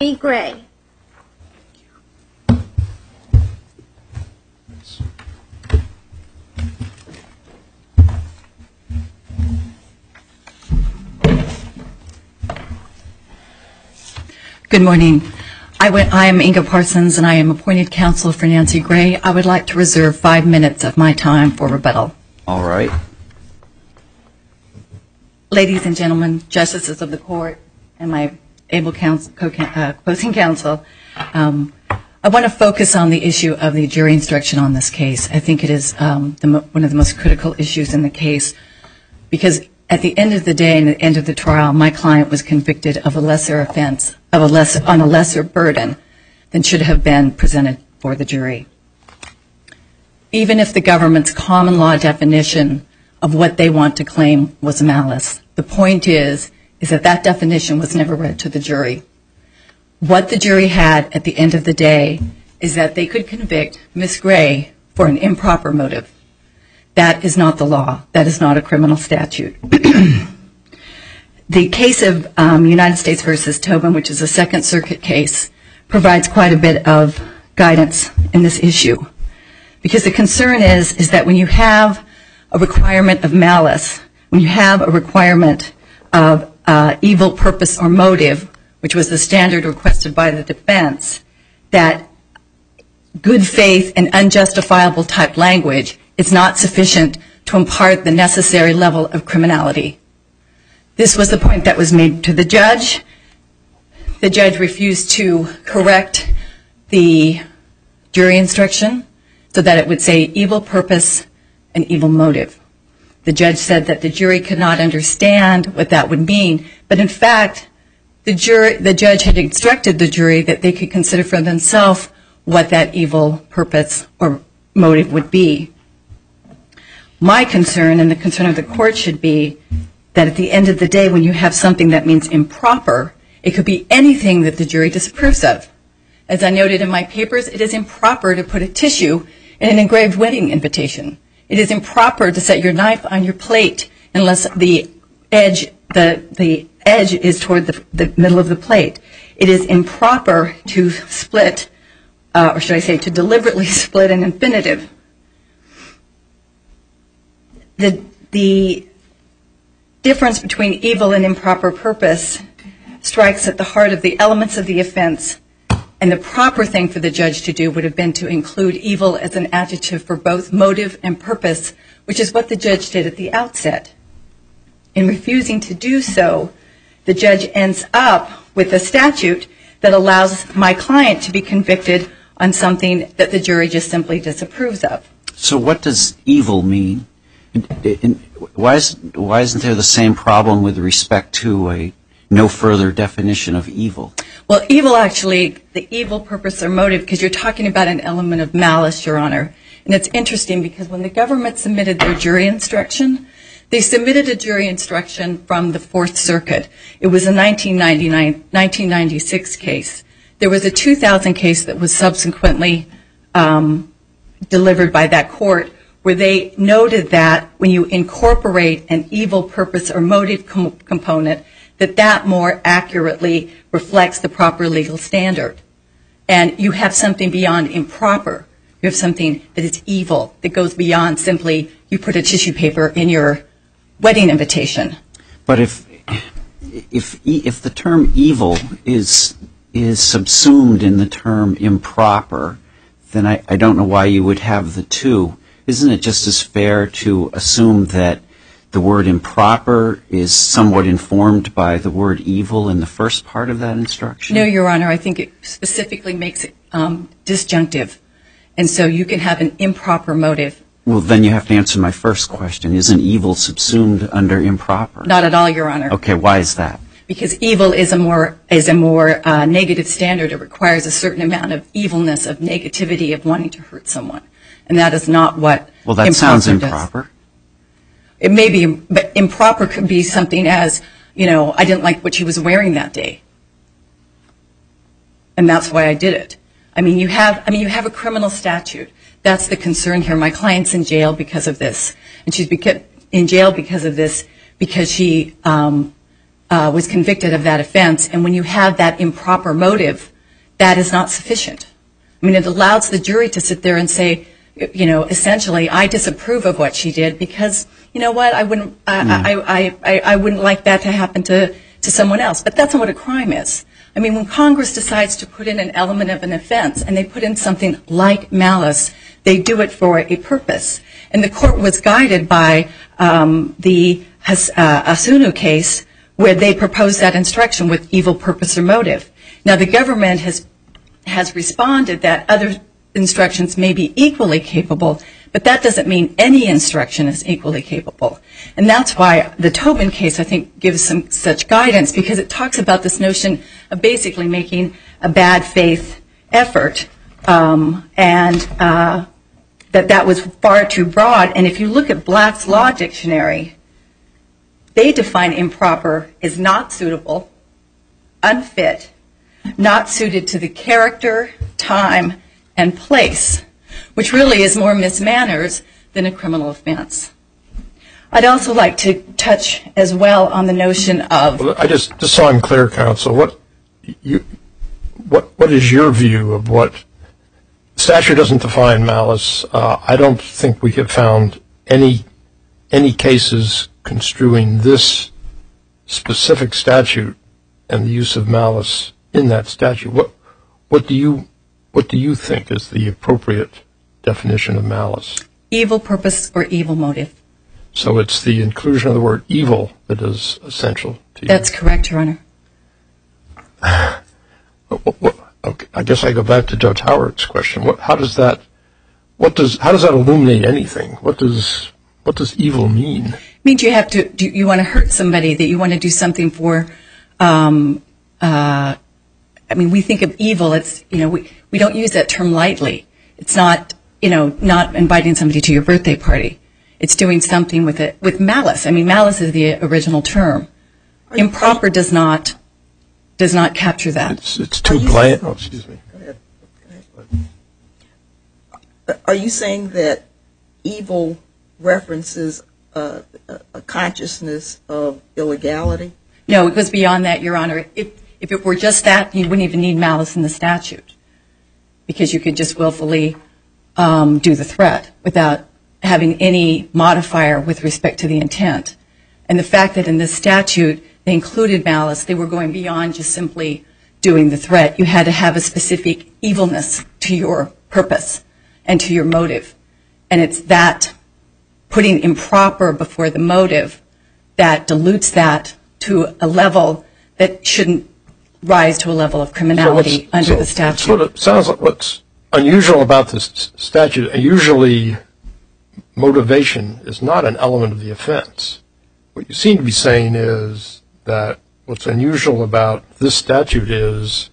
B. Gray. Good morning. I am Inga Parsons and I am appointed counsel for Nancy Gray. I would like to reserve five minutes of my time for rebuttal. All right. Ladies and gentlemen, justices of the court, and my able uh, opposing counsel, um, I want to focus on the issue of the jury instruction on this case. I think it is um, one of the most critical issues in the case because at the end of the day and the end of the trial, my client was convicted of a lesser offense of a less on a lesser burden than should have been presented for the jury. Even if the government's common law definition of what they want to claim was malice, the point is that that definition was never read to the jury. What the jury had at the end of the day is that they could convict Ms. Gray for an improper motive. That is not the law. That is not a criminal statute. The case of um, United States v. Tobin, which is a Second Circuit case, provides quite a bit of guidance in this issue because the concern is that when you have a requirement of malice, when you have a requirement of Uh, evil purpose or motive, which was the standard requested by the defense, that good faith and unjustifiable type language is not sufficient to impart the necessary level of criminality. This was the point that was made to the judge. The judge refused to correct the jury instruction so that it would say evil purpose and evil motive. The judge said that the jury could not understand what that would mean, but in fact, the judge had instructed the jury that they could consider for themselves what that evil purpose or motive would be. My concern and the concern of the court should be that at the end of the day, when you have something that means improper, it could be anything that the jury disapproves of. As I noted in my papers, it is improper to put a tissue in an engraved wedding invitation. It is improper to set your knife on your plate unless the edge the the edge is toward the middle of the plate. It is improper to split, uh, or should I say to deliberately split an infinitive. The difference between evil and improper purpose strikes at the heart of the elements of the offense, and the proper thing for the judge to do would have been to include evil as an adjective for both motive and purpose, which is what the judge did at the outset. In refusing to do so, the judge ends up with a statute that allows my client to be convicted on something that the jury just simply disapproves of. So what does evil mean? Why isn't there the same problem with respect to a no further definition of evil? Well, evil actually, the evil purpose or motive, because you're talking about an element of malice, Your Honor. And it's interesting because when the government submitted their jury instruction, they submitted a jury instruction from the Fourth Circuit. It was a 1996 case. There was a 2000 case that was subsequently um, delivered by that court where they noted that when you incorporate an evil purpose or motive component, that that more accurately reflects the proper legal standard. And you have something beyond improper. You have something that is evil, that goes beyond simply you put a tissue paper in your wedding invitation. But if if if the term evil is is subsumed in the term improper, then I don't know why you would have the two. Isn't it just as fair to assume that the word improper is somewhat informed by the word evil in the first part of that instruction? No, Your Honor. I think it specifically makes it disjunctive. And so you can have an improper motive. Well, then you have to answer my first question. Isn't evil subsumed under improper? Not at all, Your Honor. Okay. Why is that? Because evil is a more is a more uh negative standard. It requires a certain amount of evilness, of negativity, of wanting to hurt someone. And that is not what improper does. Well, that sounds improper. It may be, but improper could be something as, you know, I didn't like what she was wearing that day. And that's why I did it. I mean, you have I mean you have a criminal statute. That's the concern here. My client's in jail because of this. And she's in jail because of this because she uh, was convicted of that offense. And when you have that improper motive, that is not sufficient. I mean, it allows the jury to sit there and say, you know, essentially, I disapprove of what she did because, you know what, I wouldn't, I, I, I, I wouldn't like that to happen to, to someone else. But that's not what a crime is. I mean, when Congress decides to put in an element of an offense and they put in something like malice, they do it for a purpose. And the court was guided by um, the uh, Hassouneh case where they proposed that instruction with evil purpose or motive. Now, the government has has responded that other instructions may be equally capable, but that doesn't mean any instruction is equally capable. And that's why the Tobin case, I think, gives some such guidance, because it talks about this notion of basically making a bad faith effort, um, and uh, that that was far too broad. And if you look at Black's Law Dictionary, they define improper as not suitable, unfit, not suited to the character, time, and place, which really is more mismanners than a criminal offense. I'd also like to touch as well on the notion of, I just, so I'm clear, counsel, what, is your view of what, statute doesn't define malice. Uh, I don't think we have found any, any cases construing this specific statute and the use of malice in that statute. What do you, what do you think is the appropriate definition of malice? evil purpose or evil motive. So it's the inclusion of the word evil that is essential to you. That's correct, Your Honor. What- what- okay, I guess I go back to Judge Howard's question. How does that, what does, how does that illuminate anything? What does, what does evil mean? It means you have to, do you want to hurt somebody, that you want to do something for, um, uh, I mean, we think of evil, it's, you know, we, we don't use that term lightly. It's not, you know, not inviting somebody to your birthday party. It's doing something with it, with malice. I mean, malice is the original term. Improper does not, does not capture that. It's, it's too Are you- bland, oh, excuse me. Are you saying that evil references a, a a consciousness of illegality? No, it goes beyond that, Your Honor. If, if it were just that, you wouldn't even need malice in the statute, because you could just willfully um, do the threat without having any modifier with respect to the intent. And the fact that in this statute, they included malice, they were going beyond just simply doing the threat. You had to have a specific evilness to your purpose and to your motive. And it's that putting improper before the motive that dilutes that to a level that shouldn't rise to a level of criminality under the it Sort statute. sounds like what's unusual about this statute, usually motivation is not an element of the offense. What you seem to be saying is that what's unusual about this statute is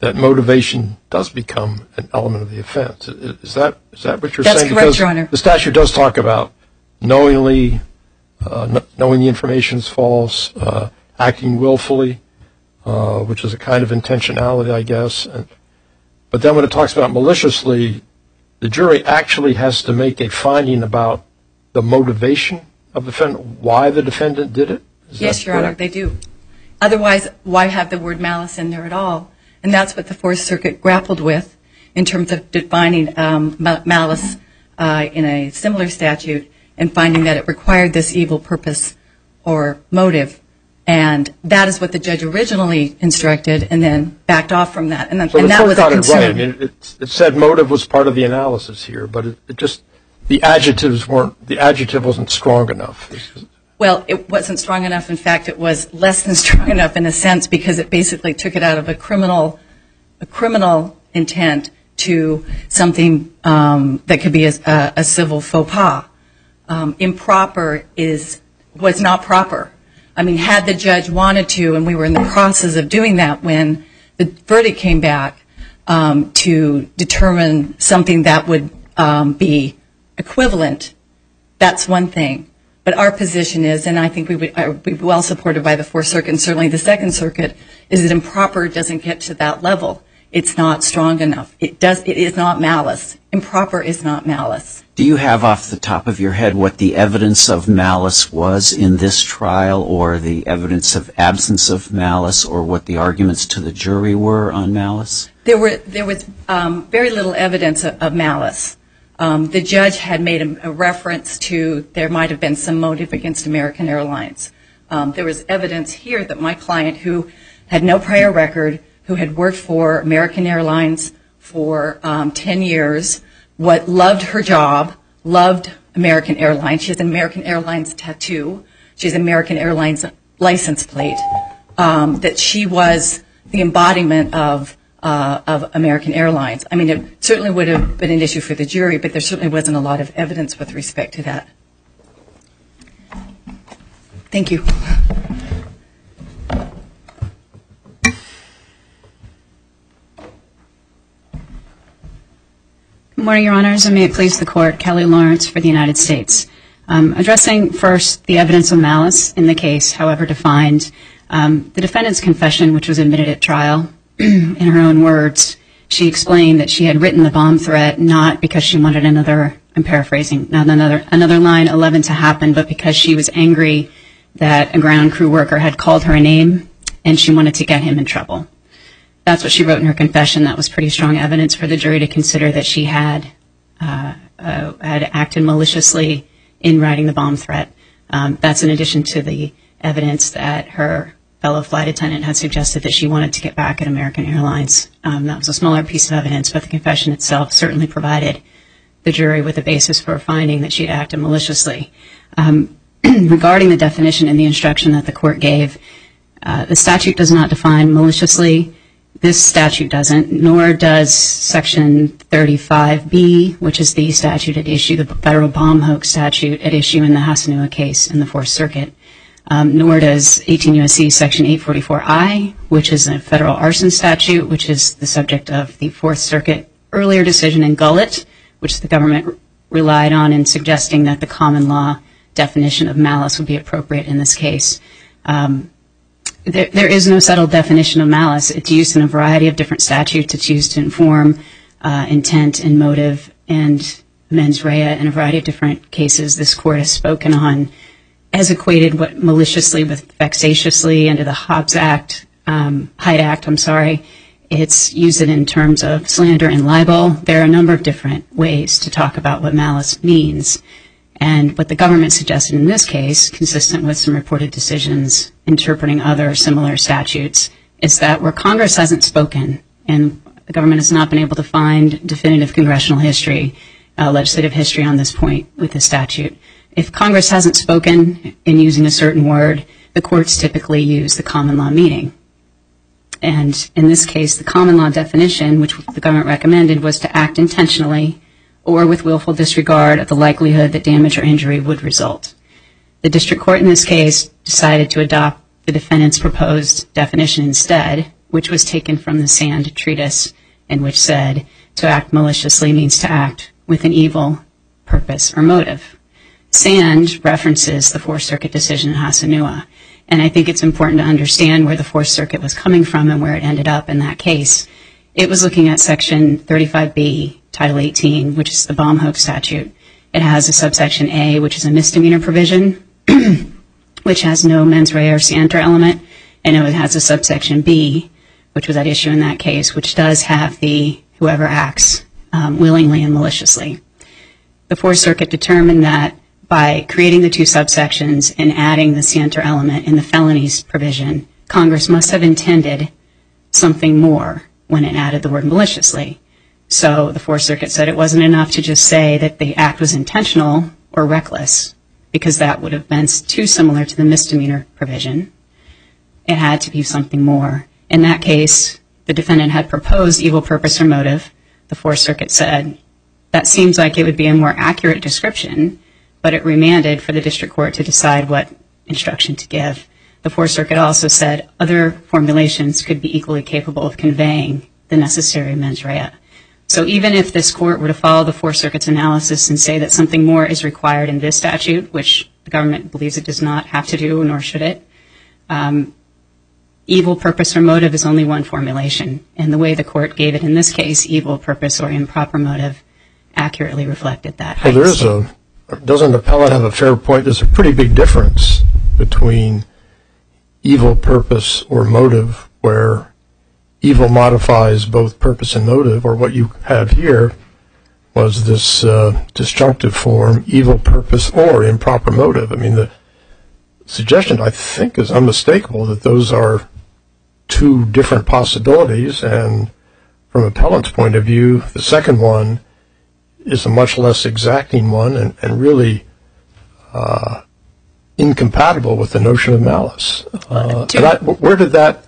that motivation does become an element of the offense. Is that, is that what you're That's saying? correct, Because Your Honor. The statute does talk about knowingly, uh, knowing the information is false, uh, acting willfully, which is a kind of intentionality, I guess. But then when it talks about maliciously, the jury actually has to make a finding about the motivation of the defendant, why the defendant did it? Yes, Your Honor, they do. Otherwise, why have the word malice in there at all? And that's what the Fourth Circuit grappled with in terms of defining um, malice uh, in a similar statute and finding that it required this evil purpose or motive. And that is what the judge originally instructed and then backed off from that. And, then, So and the that was a got right. I concern. mean, it, it said motive was part of the analysis here, but it, just, the adjectives weren't, the adjective wasn't strong enough. Well, it wasn't strong enough. In fact, it was less than strong enough in a sense because it basically took it out of a criminal, a criminal intent to something um, that could be a, a, a civil faux pas. Um, improper is was not proper. I mean, had the judge wanted to, and we were in the process of doing that when the verdict came back um, to determine something that would um, be equivalent that's one thing. But our position is, and I think we would uh, be well supported by the Fourth Circuit and certainly the Second Circuit, is that improper doesn't get to that level. it's not strong enough. It does, it is not malice. Improper is not malice. Do you have off the top of your head what the evidence of malice was in this trial or the evidence of absence of malice or what the arguments to the jury were on malice? There was um, very little evidence of, malice. Um, the judge had made a, reference to there might have been some motive against American Airlines. Um, there was evidence here that my client, who had no prior record, who had worked for American Airlines for um, 10 years, loved her job, loved American Airlines. She has an American Airlines tattoo. She has an American Airlines license plate. Um, that she was the embodiment of uh, of American Airlines. I mean, it certainly would have been an issue for the jury, but there certainly wasn't a lot of evidence with respect to that. Thank you. Good morning, Your Honors, and may it please the Court, Kelly Lawrence for the United States. Um, addressing first the evidence of malice in the case, however defined, um, the defendant's confession, which was admitted at trial, in her own words, she explained that she had written the bomb threat not because she wanted another, I'm paraphrasing, not another, another line 11 to happen, but because she was angry that a ground crew worker had called her a name and she wanted to get him in trouble. That's what she wrote in her confession. That was pretty strong evidence for the jury to consider that she had uh, acted maliciously in writing the bomb threat. Um, that's in addition to the evidence that her fellow flight attendant had suggested that she wanted to get back at American Airlines. Um, that was a smaller piece of evidence, but the confession itself certainly provided the jury with a basis for finding that she had acted maliciously. Um, regarding the definition in the instruction that the court gave, uh, the statute does not define maliciously. This statute doesn't, nor does Section 35B, which is the statute at issue, the federal bomb hoax statute at issue in the Hassouneh case in the Fourth Circuit um, nor does 18 U.S.C. Section 844I, which is a federal arson statute, which is the subject of the Fourth Circuit earlier decision in Gullett, which the government relied on in suggesting that the common law definition of malice would be appropriate in this case. There, is no settled definition of malice. It's used in a variety of different statutes. It's used to inform uh, intent and motive and mens rea in a variety of different cases. This court has spoken on has equated what maliciously with vexatiously under the Hobbs Act, um, Hyde Act, I'm sorry. It's used in terms of slander and libel. There are a number of different ways to talk about what malice means. And what the government suggested in this case, consistent with some reported decisions interpreting other similar statutes, is that where Congress hasn't spoken and the government has not been able to find definitive congressional history, uh, legislative history on this point with the statute, if Congress hasn't spoken in using a certain word, the courts typically use the common law meaning. And in this case, the common law definition, which the government recommended, was to act intentionally or with willful disregard of the likelihood that damage or injury would result. The district court in this case decided to adopt the defendant's proposed definition instead, which was taken from the Sand Treatise, and which said to act maliciously means to act with an evil purpose or motive. Sand references the Fourth Circuit decision in Hassouneh. And I think it's important to understand where the Fourth Circuit was coming from and where it ended up in that case. It was looking at Section 35B, Title 18, which is the bomb hoax statute. It has a subsection A, which is a misdemeanor provision, which has no mens rea or scienter element. And it has a subsection B, which was at issue in that case, which does have the whoever acts um, willingly and maliciously. The Fourth Circuit determined that by creating the two subsections and adding the scienter element in the felonies provision, Congress must have intended something more when it added the word maliciously. So the Fourth Circuit said it wasn't enough to just say that the act was intentional or reckless, because that would have been too similar to the misdemeanor provision. It had to be something more. In that case, the defendant had proposed evil purpose or motive. The Fourth Circuit said that seems like it would be a more accurate description but it remanded for the district court to decide what instruction to give. The Fourth Circuit also said other formulations could be equally capable of conveying the necessary mens rea. So even if this court were to follow the Fourth Circuit's analysis and say that something more is required in this statute, which the government believes it does not have to do, nor should it, um, evil purpose or motive is only one formulation, and the way the court gave it in this case, evil purpose or improper motive, accurately reflected that. Well, there is a, doesn't the appellate have a fair point? There's a pretty big difference between evil purpose or motive, where evil modifies both purpose and motive, or what you have here was this uh, disjunctive form, evil purpose or improper motive. I mean, the suggestion, I think, is unmistakable that those are two different possibilities, and from appellant's point of view, the second one is a much less exacting one and, and really uh, incompatible with the notion of malice. Uh, where did that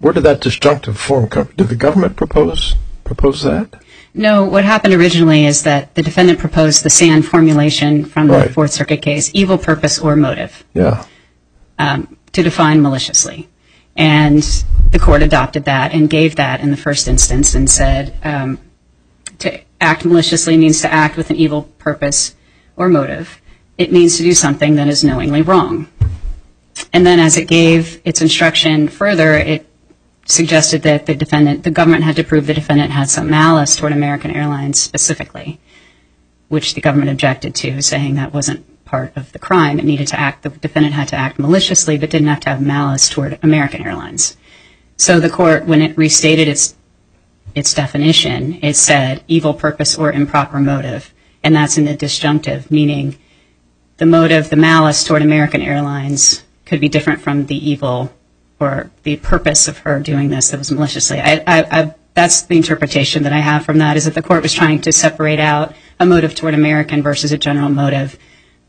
where did that disjunctive form come? Did the government propose propose that? No, what happened originally is that the defendant proposed the SAND formulation from the Fourth Circuit case, evil purpose or motive. Yeah. um, to define maliciously. And the court adopted that and gave that in the first instance and said um, to act maliciously means to act with an evil purpose or motive. It means to do something that is knowingly wrong. And then as it gave its instruction further, it suggested that the defendant, the government had to prove the defendant had some malice toward American Airlines specifically, which the government objected to, saying that wasn't part of the crime. It needed to act, the defendant had to act maliciously, but didn't have to have malice toward American Airlines. So the court, when it restated its its definition, it said evil purpose or improper motive, and that's in the disjunctive, meaning the motive, the malice toward American Airlines could be different from the evil or the purpose of her doing this that was maliciously. That's the interpretation that I have from that, is that the court was trying to separate out a motive toward American versus a general motive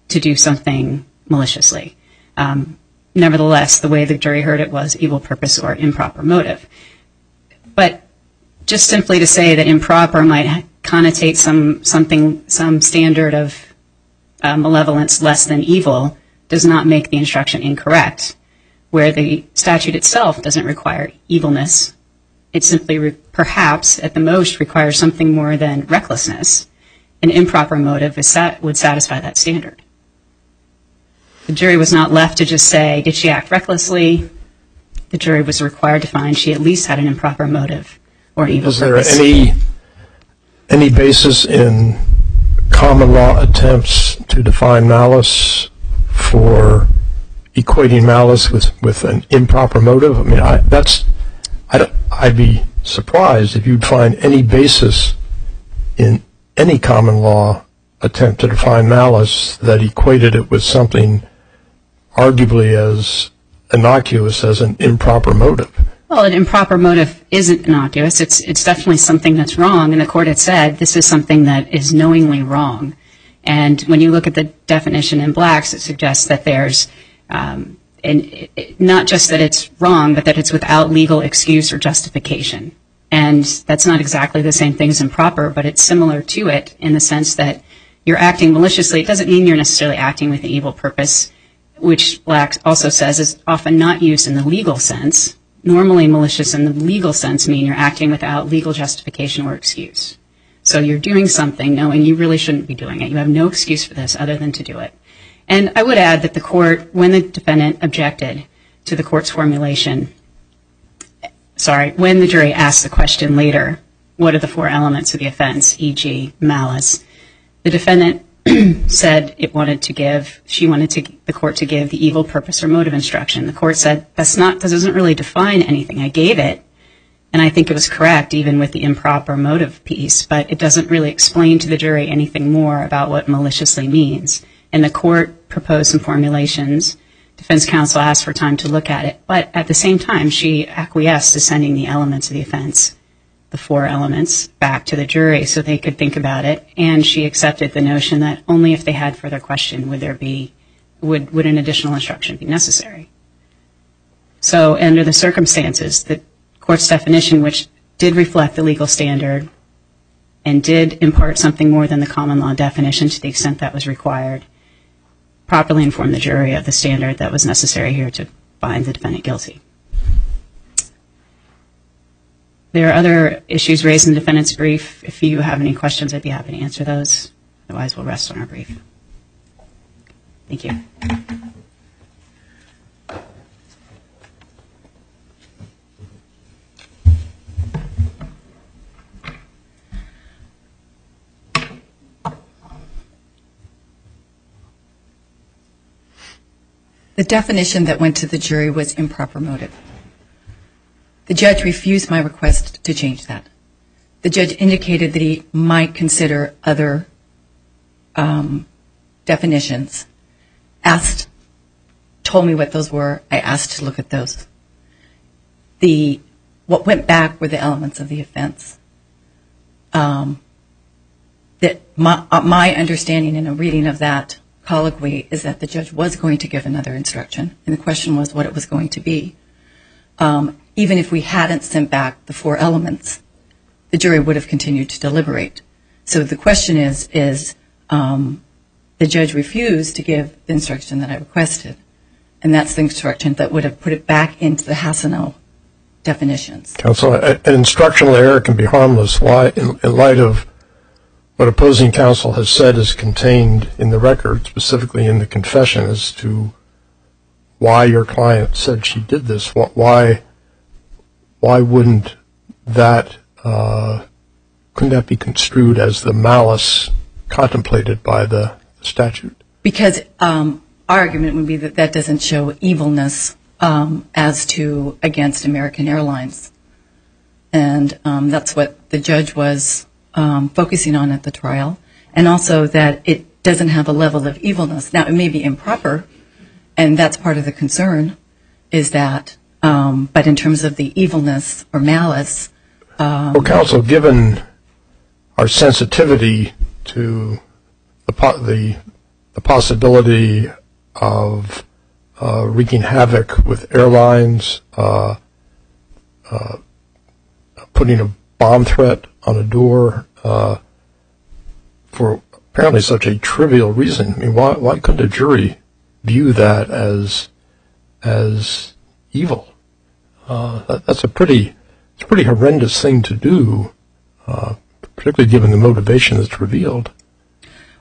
to do something maliciously. Um, nevertheless, the way the jury heard it was evil purpose or improper motive. But just simply to say that improper might connotate some something, some standard of uh, malevolence less than evil does not make the instruction incorrect, where the statute itself doesn't require evilness. It simply, perhaps, at the most, requires something more than recklessness. An improper motive would satisfy that standard. The jury was not left to just say, did she act recklessly? The jury was required to find she at least had an improper motive or evil Is there any any basis in common law attempts to define malice for equating malice with, with an improper motive? I mean, I, that's I don't, I'd be surprised if you'd find any basis in any common law attempt to define malice that equated it with something arguably as innocuous as an improper motive. Well, an improper motive isn't innocuous. It's, it's definitely something that's wrong. And the court had said this is something that is knowingly wrong. And when you look at the definition in blacks, it suggests that there's, Um, and it, it- not just that it's wrong, but that it's without legal excuse or justification. And that's not exactly the same thing as improper, but it's similar to it in the sense that you're acting maliciously. It doesn't mean you're necessarily acting with an evil purpose, which Black also says is often not used in the legal sense. Normally, malicious in the legal sense mean you're acting without legal justification or excuse. So you're doing something knowing you really shouldn't be doing it. You have no excuse for this other than to do it. And I would add that the court, when the defendant objected to the court's formulation, sorry, when the jury asked the question later, what are the four elements of the offense, e.g., malice, the defendant said it wanted to give, she wanted the court to give the evil purpose or motive instruction. The court said, that's not, that doesn't really define anything. I gave it, and I think it was correct, even with the improper motive piece, but it doesn't really explain to the jury anything more about what maliciously means. And the court proposed some formulations. Defense counsel asked for time to look at it, but at the same time, she acquiesced to sending the elements of the offense, the four elements, back to the jury so they could think about it. And she accepted the notion that only if they had further question would there be, would, would an additional instruction be necessary. So under the circumstances, the court's definition, which did reflect the legal standard and did impart something more than the common law definition to the extent that was required, properly informed the jury of the standard that was necessary here to find the defendant guilty. There are other issues raised in the defendant's brief. If you have any questions, I'd be happy to answer those. Otherwise, we'll rest on our brief. Thank you. The definition that went to the jury was improper motive. The judge refused my request to change that. The judge indicated that he might consider other um, definitions, asked, told me what those were, I asked to look at those. The what went back were the elements of the offense. Um, that my uh, understanding in a reading of that colloquy is that the judge was going to give another instruction, and the question was what it was going to be. Um, even if we hadn't sent back the four elements, the jury would have continued to deliberate. So the question is, is um, the judge refused to give the instruction that I requested, and that's the instruction that would have put it back into the Hassouneh definitions. Counsel, an instructional error can be harmless. In light of what opposing counsel has said is contained in the record, specifically in the confession as to why your client said she did this, why why wouldn't that, uh, couldn't that be construed as the malice contemplated by the statute? Because um, our argument would be that that doesn't show evilness um, as to against American Airlines, and um, that's what the judge was Um, focusing on at the trial, and also that it doesn't have a level of evilness. Now, it may be improper, and that's part of the concern, is that, um, but in terms of the evilness or malice. Um, well, counsel, given our sensitivity to the the possibility of uh, wreaking havoc with airlines, uh, uh, putting a bomb threat on a door uh, for apparently such a trivial reason, I mean, why couldn't a jury view that as as evil? Uh, that's a pretty horrendous thing to do, uh, particularly given the motivation that's revealed.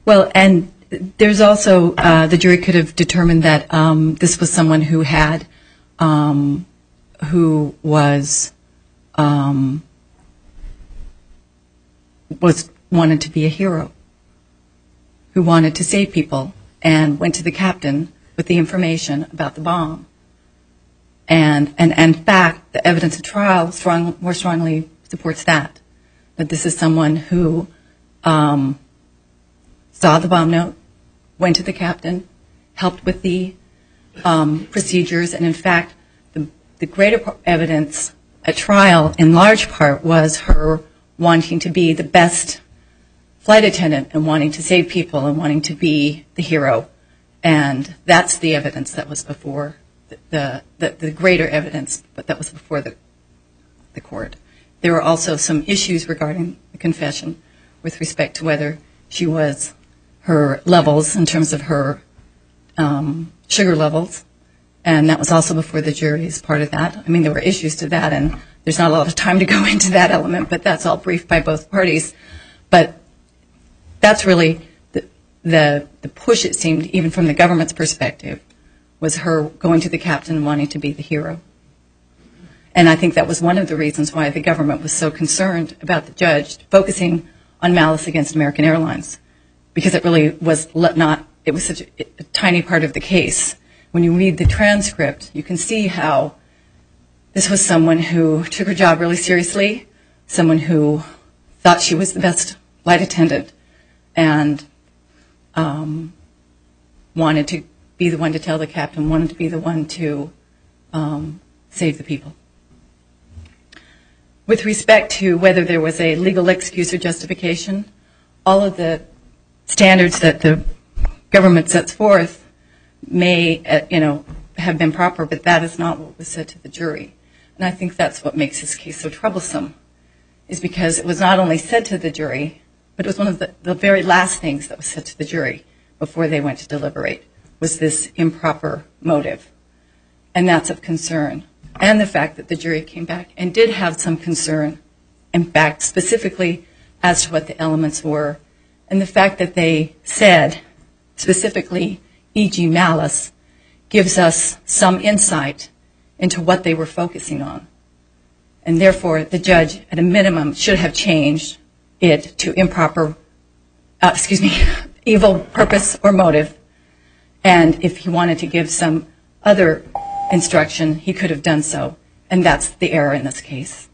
Well, and there's also, the jury could have determined that um, this was someone who had, um, who was, um, wanted to be a hero, who wanted to save people, and went to the captain with the information about the bomb. And in fact, the evidence of trial more strongly supports that, that this is someone who um, saw the bomb note, went to the captain, helped with the um, procedures, and in fact, the the greater evidence at trial, in large part, was her wanting to be the best flight attendant, and wanting to save people, and wanting to be the hero. And that's the evidence that was before, the greater evidence but that was before the the court. There were also some issues regarding the confession with respect to whether she was, her levels in terms of her um, sugar levels, and that was also before the jury as part of that. I mean, there were issues to that, and there's not a lot of time to go into that element, but that's all briefed by both parties. But that's really the push, it seemed, even from the government's perspective, was her going to the captain and wanting to be the hero. And I think that was one of the reasons why the government was so concerned about the judge focusing on malice against American Airlines, because it really was let not, it was such a tiny part of the case. When you read the transcript, you can see how this was someone who took her job really seriously, someone who thought she was the best flight attendant, and um, wanted to be the one to tell the captain, wanted to be the one to um, save the people. With respect to whether there was a legal excuse or justification, all of the standards that the government sets forth may uh, you know, have been proper, but that is not what was said to the jury. And I think that's what makes this case so troublesome, is because it was not only said to the jury, but it was one of the very last things that was said to the jury before they went to deliberate, was this improper motive. And that's of concern. And the fact that the jury came back and did have some concern, in fact, specifically as to what the elements were, and the fact that they said, specifically, e.g. malice, gives us some insight into what they were focusing on. And therefore, the judge, at a minimum, should have changed it to improper, uh, excuse me, evil purpose or motive. And if he wanted to give some other instruction, he could have done so. And that's the error in this case.